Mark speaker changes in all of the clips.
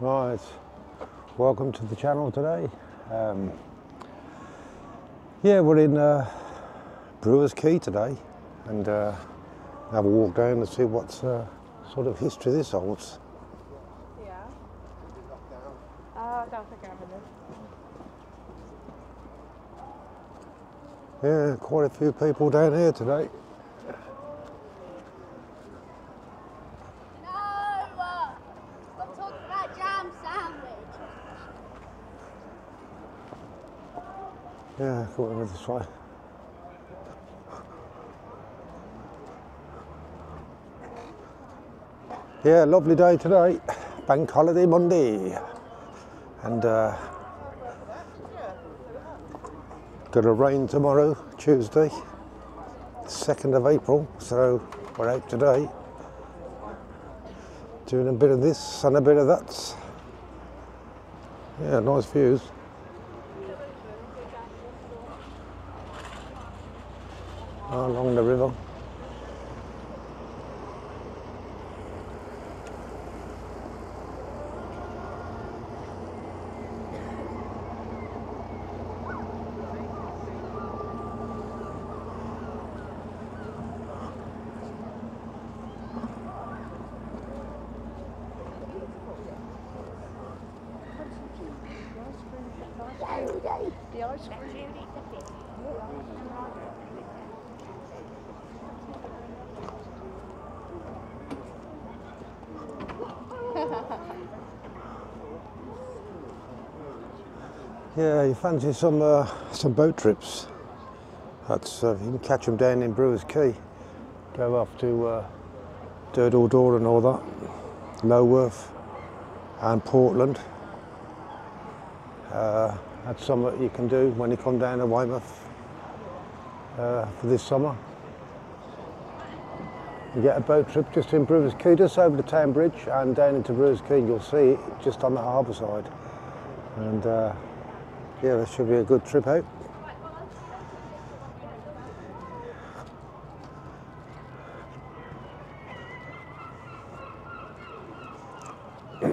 Speaker 1: Right, welcome to the channel today. Um, yeah, we're in uh, Brewers Quay today and uh, have a walk down to see what uh, sort of history this holds.
Speaker 2: Yeah. Uh, don't think I.
Speaker 1: Yeah, quite a few people down here today. Yeah, go over this way. Yeah, lovely day today. Bank holiday Monday. And uh, gonna rain tomorrow, Tuesday, 2nd of April. So we're out today doing a bit of this and a bit of that. Yeah, nice views. Along the river.
Speaker 2: The ice cream.
Speaker 1: Yeah, you fancy some uh, some boat trips? That's uh, you can catch them down in Brewers Quay. Go off to uh, Durdle Door and all that, Lulworth and Portland. Uh, that's something you can do when you come down to Weymouth uh, for this summer. You get a boat trip just in Brewers Quay, just over the town bridge and down into Brewers Quay. You'll see it just on the harbour side. And uh, yeah, that should be a good trip out.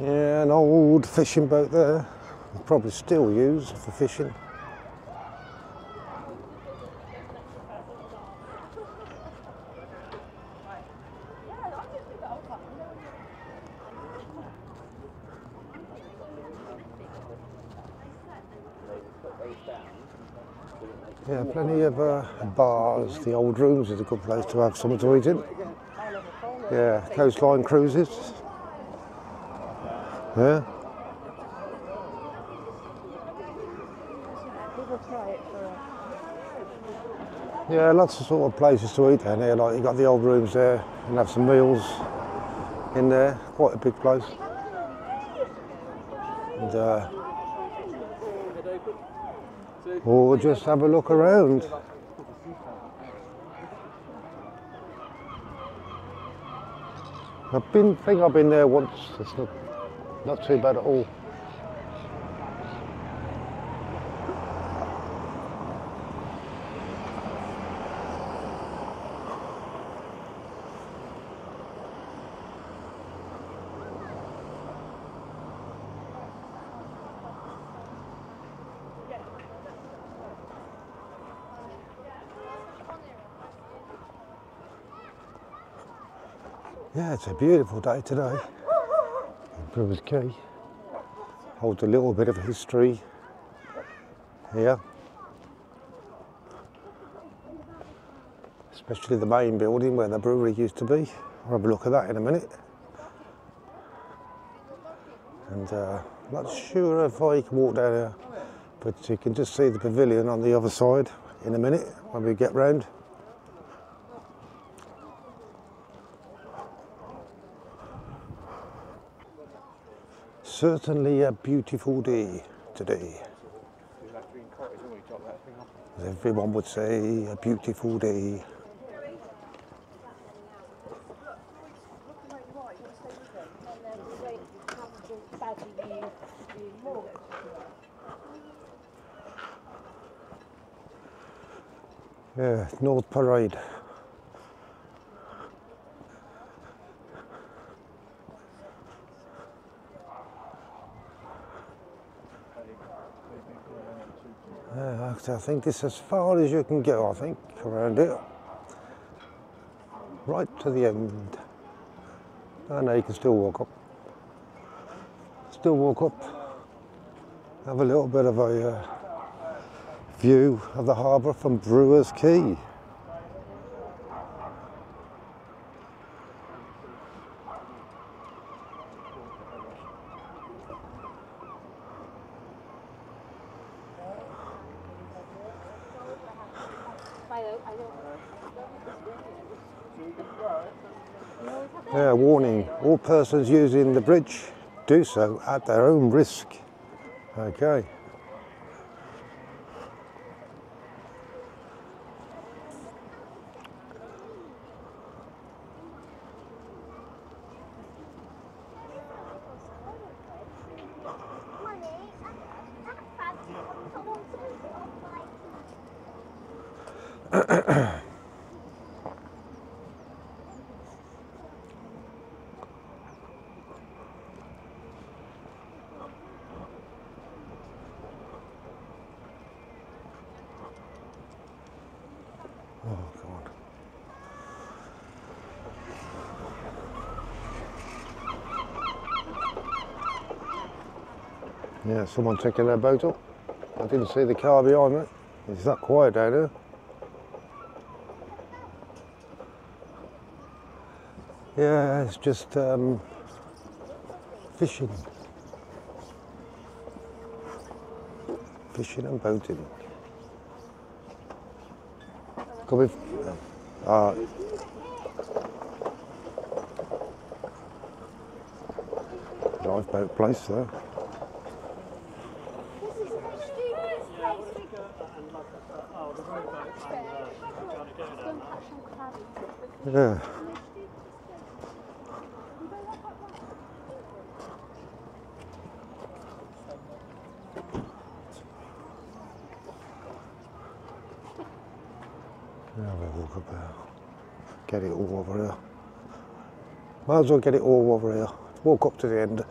Speaker 1: yeah, an old fishing boat there. Probably still used for fishing. Yeah, plenty of uh, bars. The old rooms is a good place to have something to eat in. Yeah, coastline cruises. Yeah. Yeah, lots of sort of places to eat down here. Like you got the old rooms there and have some meals in there. Quite a big place. And, uh, or just have a look around. I've been, think I've been there once. It's not, not too bad at all. Yeah, it's a beautiful day today. in Brewers Quay holds a little bit of history here, especially the main building where the brewery used to be. I'll have a look at that in a minute. And uh, not sure if I can walk down here, but you can just see the pavilion on the other side in a minute when we get round. Certainly a beautiful day today. As everyone would say, a beautiful day. Yeah, Nothe Parade. I think this is as far as you can go, I think, around it. Right to the end. I know you can still walk up. Still walk up. Have a little bit of a uh, view of the harbour from Brewers Quay. Yeah, warning, all persons using the bridge do so at their own risk. Okay. Oh, God. Yeah, someone taking their boat up. I didn't see the car behind me. It's that quiet down here. Yeah, it's just um, fishing. Fishing and boating. Come in. Uh, lifeboat place there. Yeah. Now we walk up there. Get it all over here. Might as well get it all over here. Walk up to the end.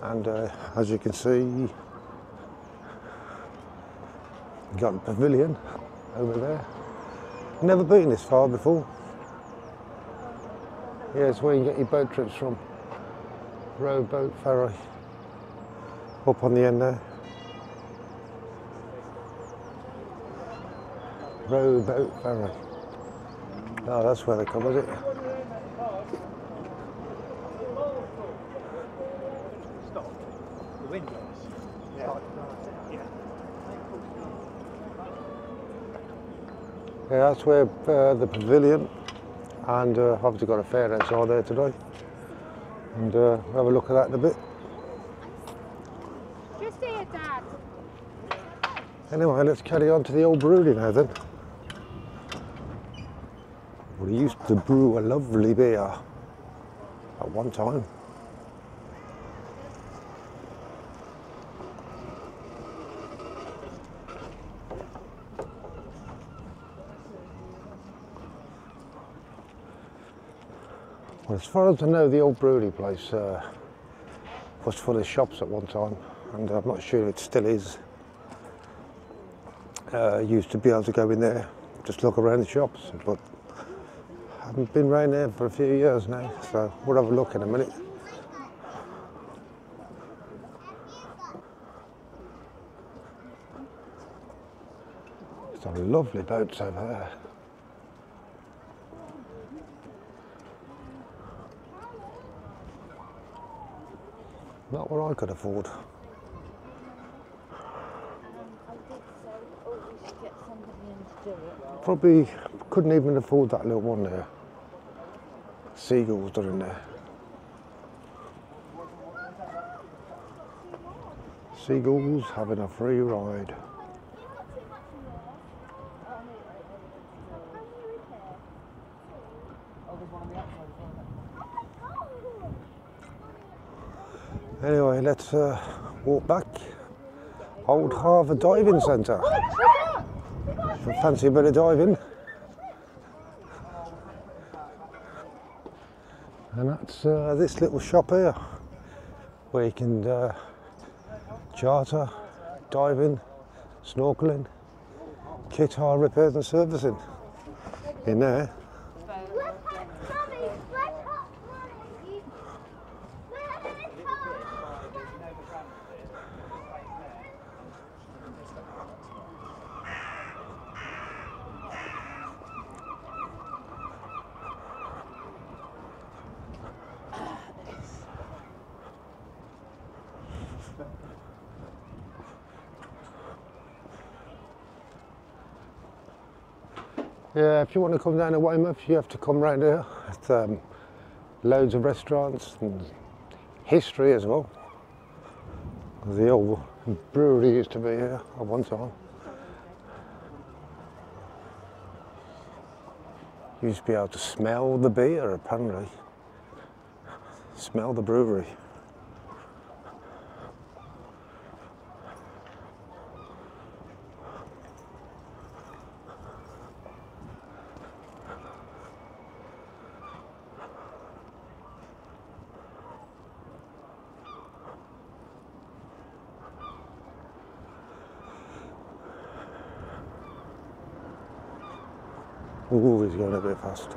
Speaker 1: And uh, as you can see, got a pavilion over there. Never been this far before. Yeah, it's where you get your boat trips from. Rowboat ferry. Up on the end there. Rowboat ferry. Oh, that's where they come, is it?
Speaker 3: The windows. Yeah. Yeah.
Speaker 1: Yeah, that's where uh, the pavilion and uh, obviously got a fair outside there today. And uh, we'll have a look at that in a bit.
Speaker 4: Just here, Dad.
Speaker 1: Anyway, let's carry on to the old brewery now then. We used to brew a lovely beer at one time. Well, as far as I know, the old brewery place uh, was full of shops at one time, and I'm not sure it still is. Uh, used to be able to go in there, just look around the shops, but haven't been round there for a few years now, so we'll have a look in a minute. Some lovely boats over there. Not what I could afford. Probably couldn't even afford that little one there. In there. Seagulls having a free ride. Anyway, let's uh, walk back. Old Harbour Diving Centre. Fancy a bit of diving. Uh, this little shop here where you can uh, charter, diving, snorkeling, kit hire repairs and servicing in there.
Speaker 4: Look at Mummy, look at Mummy. Look at the car.
Speaker 1: Yeah, if you want to come down to Weymouth, you have to come round here. It's um, loads of restaurants and history as well. The old brewery used to be here at one time. You used to be able to smell the beer, apparently. Smell the brewery. Ooh, he's going a bit fast.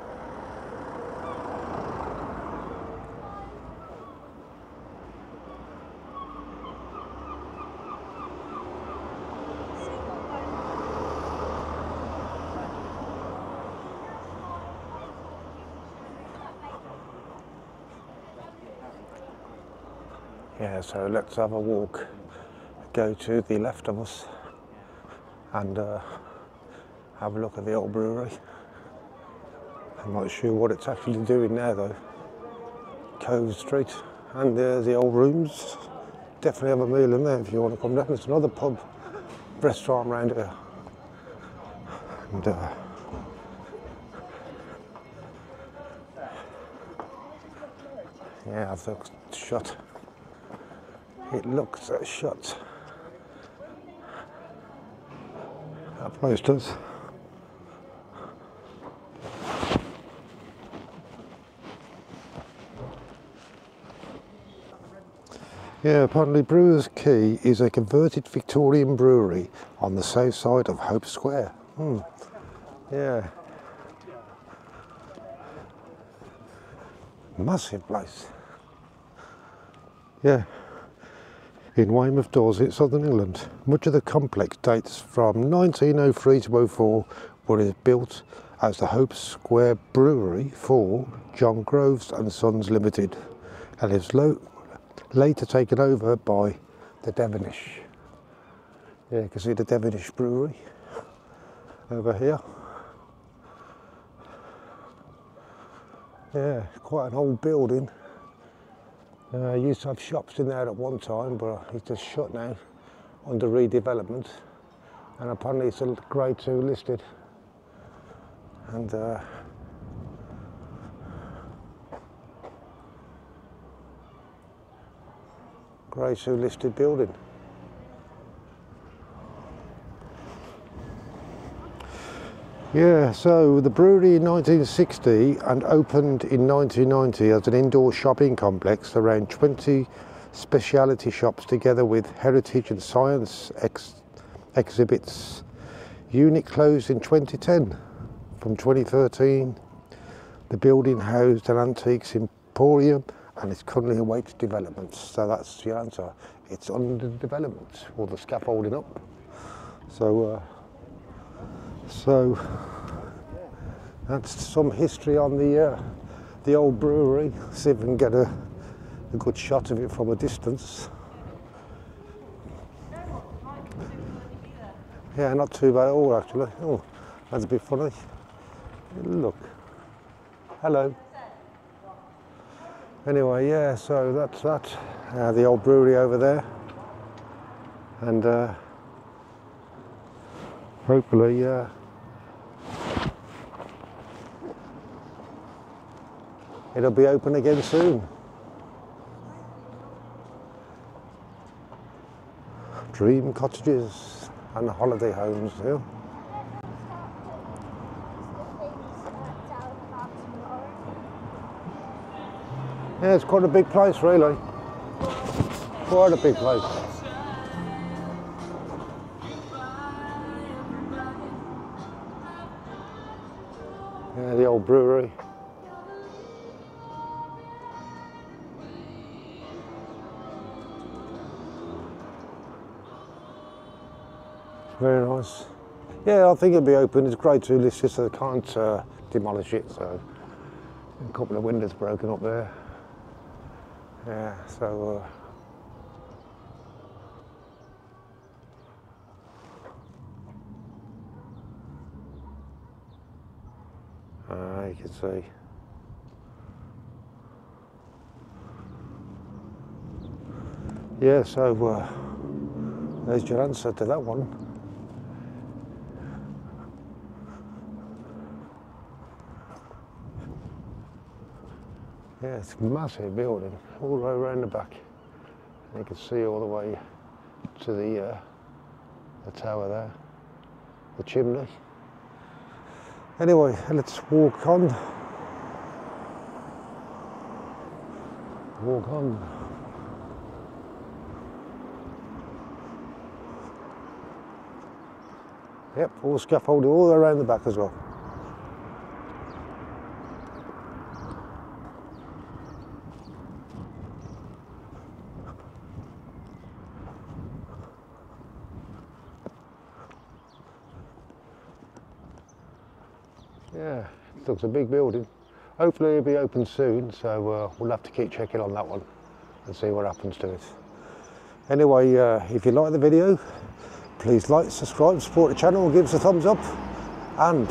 Speaker 1: Yeah, so let's have a walk. Go to the left of us and uh, have a look at the old brewery. I'm not sure what it's actually doing now though. Cove Street and uh, the old rooms. Definitely have a meal in there if you want to come down. There's another pub, restaurant around here. And uh, yeah, I've looked shut. It looks shut. That place does. Yeah, apparently Brewers Quay is a converted Victorian brewery on the south side of Hope Square. Hmm. Yeah. Massive place. Yeah. In Weymouth, Dorset, Southern England. Much of the complex dates from 1903 to 04 when it was built as the Hope Square Brewery for John Groves and Sons Limited and is lo- later taken over by the Devenish. Yeah, you can see the Devenish Brewery over here. Yeah, quite an old building. Uh, used to have shops in there at one time, but it's just shut now under redevelopment. And apparently it's a grade two listed. And uh, two listed building. Yeah, so the brewery in 1960 and opened in 1990 as an indoor shopping complex around 20 specialty shops together with heritage and science ex- exhibits. Unit closed in 2010. From 2013, the building housed an antiques emporium and it's currently awaits development. So that's the answer. It's under development or the scaffolding up. So, uh, so that's some history on the uh, the old brewery. See if we can get a, a good shot of it from a distance. Yeah, not too bad at all actually. Oh, that's a bit funny. Look. Hello. Anyway, yeah, so that's that. Uh, the old brewery over there. And uh, hopefully uh, it'll be open again soon. Dream cottages and holiday homes here. Yeah, it's quite a big place really. Quite a big place. Yeah, the old brewery. Very nice. Yeah, I think it'll be open. It's grade two listed, so they can't uh, demolish it. So a couple of windows broken up there. Yeah, so. Uh, uh, you can see. Yeah, so uh, there's your answer to that one. Yeah, it's a massive building, all the way around the back. And you can see all the way to the uh, the tower there, the chimney. Anyway, let's walk on. Walk on. Yep, all scaffolding all the way around the back as well. Yeah, it looks a big building. Hopefully it'll be open soon, so uh, we'll have to keep checking on that one and see what happens to it. Anyway, uh, if you like the video, please like, subscribe, support the channel, give us a thumbs up, and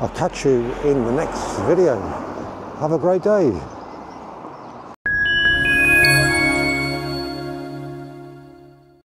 Speaker 1: I'll catch you in the next video. Have a great day.